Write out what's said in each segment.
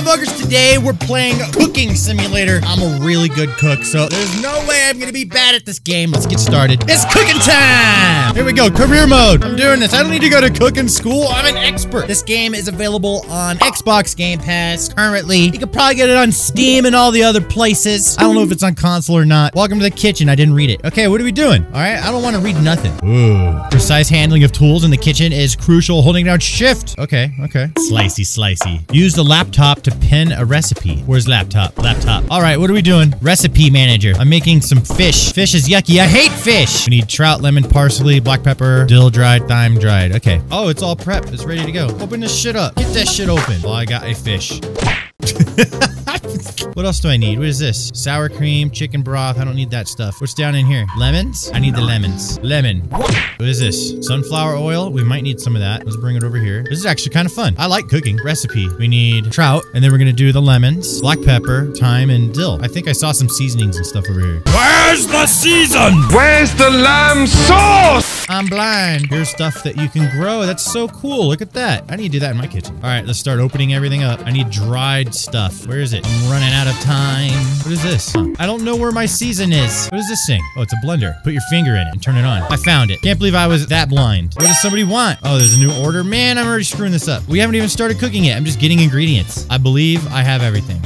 motherfuckers? Today we're playing Cooking Simulator. I'm a really good cook, so there's no way I'm gonna be bad at this game. Let's get started. It's cooking time! Here we go, career mode. I'm doing this. I don't need to go to cooking school. I'm an expert. This game is available on Xbox Game Pass currently. You can probably get it on Steam and all the other places. I don't know if it's on console or not. Welcome to the kitchen. I didn't read it. Okay, what are we doing? All right, I don't want to read nothing. Ooh. Precise handling of tools in the kitchen is crucial. Holding down shift. Okay, okay. Slicey, slicey. Use the laptop to pin a recipe. Where's laptop? Laptop. All right, what are we doing? Recipe manager. I'm making some fish. Fish is yucky. I hate fish. We need trout, lemon, parsley, black pepper, dill dried, thyme dried. Okay. Oh, it's all prepped. It's ready to go. Open this shit up. Get that shit open. Oh, I got a fish. what else do I need? What is this? Sour cream, chicken broth. I don't need that stuff. What's down in here? Lemons? I need the lemons. Lemon. What is this? Sunflower oil? We might need some of that. Let's bring it over here. This is actually kind of fun. I like cooking. Recipe. We need trout, and then we're gonna do the lemons, black pepper, thyme, and dill. I think I saw some seasonings and stuff over here. Where's the season? Where's the lamb sauce? I'm blind. Here's stuff that you can grow. That's so cool. Look at that. I need to do that in my kitchen. All right, let's start opening everything up. I need dried stuff. Where is it? I'm running out of time. What is this? Huh. I don't know where my season is. What is this thing? Oh, it's a blender. Put your finger in it and turn it on. I found it. Can't believe I was that blind. What does somebody want? Oh, there's a new order. Man, I'm already screwing this up. We haven't even started cooking yet. I'm just getting ingredients. I believe I have everything.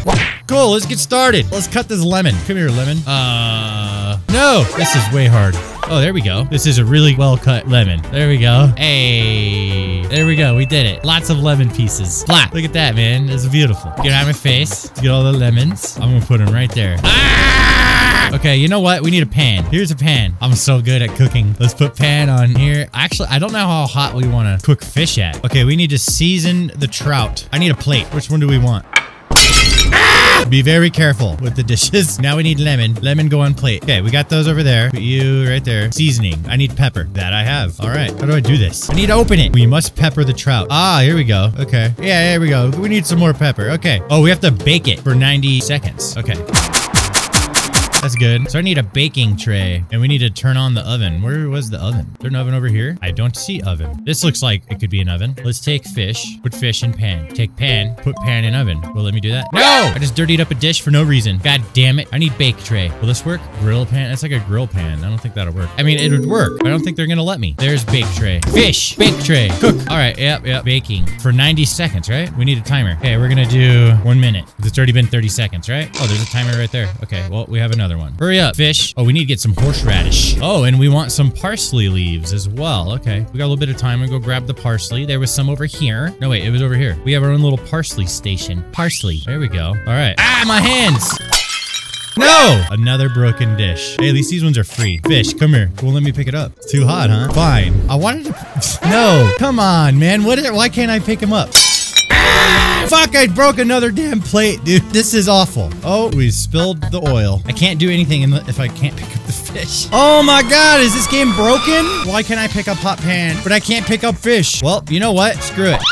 Cool, let's get started. Let's cut this lemon. Come here, lemon. Uh, no, this is way hard. Oh, there we go. This is a really well cut lemon. There we go. Hey, there we go. We did it. Lots of lemon pieces. Flat. Look at that, man. It's beautiful. Get out of my face. Get all the lemons. I'm gonna put them right there. Ah! Okay, you know what? We need a pan. Here's a pan. I'm so good at cooking. Let's put pan on here. Actually, I don't know how hot we want to cook fish at. Okay, we need to season the trout. I need a plate. Which one do we want? Be very careful with the dishes. Now we need lemon. Lemon go on plate. Okay, we got those over there. Put you right there. Seasoning. I need pepper. That I have. All right. How do I do this? I need to open it. We must pepper the trout. Ah, here we go. Okay. Yeah, here we go. We need some more pepper. Okay. Oh, we have to bake it for 90 seconds. Okay. That's good. So I need a baking tray and we need to turn on the oven. Where was the oven? Is there an oven over here? I don't see oven. This looks like it could be an oven. Let's take fish, put fish in pan. Take pan, put pan in oven. Will let me do that? No! I just dirtied up a dish for no reason. God damn it. I need bake tray. Will this work? Grill pan? That's like a grill pan. I don't think that'll work. I mean, it would work. I don't think they're gonna let me. There's bake tray. Fish! Bake tray. Cook. All right. Yep, yep. Baking for 90 seconds, right? We need a timer. Okay, we're gonna do one minute. It's already been 30 seconds, right? Oh, there's a timer right there. Okay, well, we have another one. Hurry up, fish. Oh, we need to get some horseradish. Oh, and we want some parsley leaves as well. Okay, we got a little bit of time. We go grab the parsley. There was some over here. No, wait, it was over here. We have our own little parsley station. Parsley. There we go. All right. Ah, my hands. No! Another broken dish. Hey, at least these ones are free. Fish, come here. Won't let me pick it up. It's too hot, huh? Fine. I wanted to... No. Come on, man. What? Is, why can't I pick him up? Fuck, I broke another damn plate, dude. This is awful. Oh, we spilled the oil. I can't do anything if I can't pick up the fish. Oh my god, is this game broken? Why can't I pick up hot pan, but I can't pick up fish? Well, you know what? Screw it.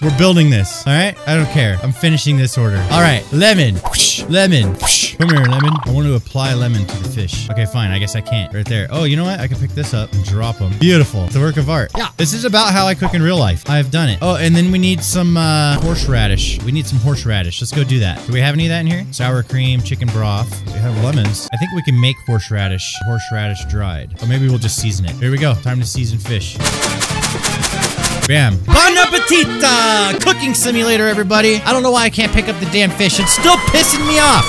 We're building this, all right? I don't care. I'm finishing this order. All right, lemon, whoosh, lemon. whoosh. Come here, lemon. I want to apply lemon to the fish. Okay, fine. I guess I can't. Right there. Oh, you know what? I can pick this up and drop them. Beautiful. It's a work of art. Yeah. This is about how I cook in real life. I have done it. Oh, and then we need some uh, horseradish. We need some horseradish. Let's go do that. Do we have any of that in here? Sour cream, chicken broth. We have lemons. I think we can make horseradish, horseradish dried. Or maybe we'll just season it. Here we go. Time to season fish. Bam. Bon appetit! Cooking simulator, everybody. I don't know why I can't pick up the damn fish. It's still pissing me off.